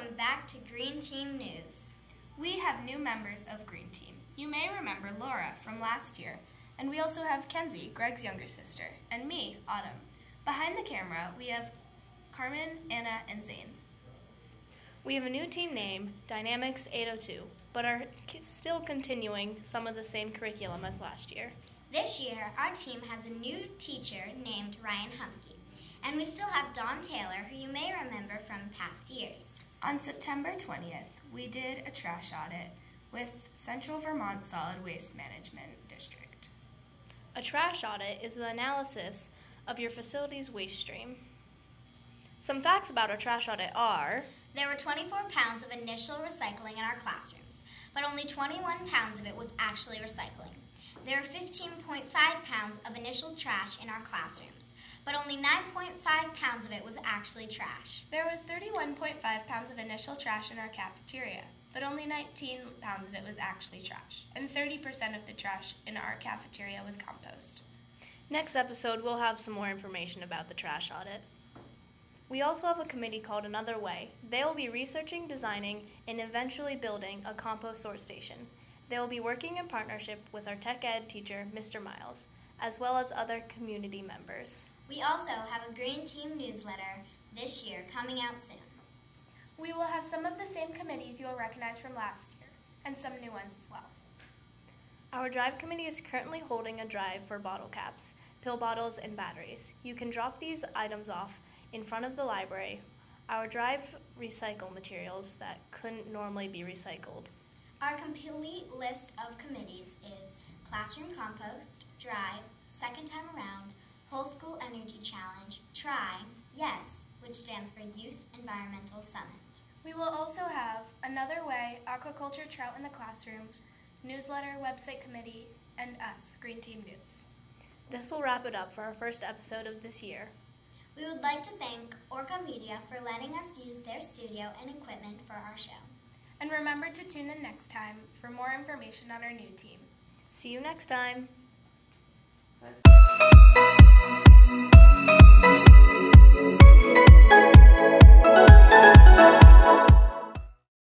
welcome back to Green Team News. We have new members of Green Team. You may remember Laura from last year, and we also have Kenzie, Greg's younger sister, and me, Autumn. Behind the camera, we have Carmen, Anna, and Zane. We have a new team name, Dynamix 802, but are still continuing some of the same curriculum as last year. This year, our team has a new teacher named Ryan Humke, and we still have Dawn Taylor, who you may remember from past years. On September 20th, we did a trash audit with Central Vermont Solid Waste Management District. A trash audit is the analysis of your facility's waste stream. Some facts about a trash audit are There were 24 pounds of initial recycling in our classrooms, but only 21 pounds of it was actually recycling. There are 15.5 pounds of initial trash in our classrooms, but only 9.5 pounds of it was actually trash. There was 31.5 pounds of initial trash in our cafeteria, but only 19 pounds of it was actually trash, and 30% of the trash in our cafeteria was compost. Next episode, we'll have some more information about the trash audit. We also have a committee called Another Way. They will be researching, designing, and eventually building a compost sort station. They will be working in partnership with our tech ed teacher, Mr. Miles, as well as other community members. We also have a Green Team newsletter this year coming out soon. We will have some of the same committees you will recognize from last year, and some new ones as well. Our drive committee is currently holding a drive for bottle caps, pill bottles, and batteries. You can drop these items off in front of the library. Our drive recycle materials that couldn't normally be recycled. Our complete list of committees is Classroom Compost, Drive, Second Time Around, Whole School Energy Challenge, TRY, YES, which stands for Youth Environmental Summit. We will also have Another Way, Aquaculture Trout in the Classrooms, Newsletter, Website Committee, and us, Green Team News. This will wrap it up for our first episode of this year. We would like to thank Orca Media for letting us use their studio and equipment for our show. And remember to tune in next time for more information on our new team. See you next time. Thank you.